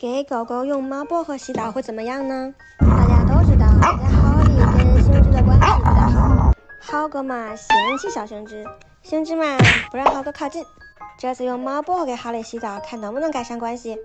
给狗狗用猫薄荷洗澡会怎么样呢？大家都知道，给哈利跟星之的关系不太好。浩哥嘛嫌弃小星之，星之嘛不让浩哥靠近。这次用猫薄荷给哈里洗澡，看能不能改善关系。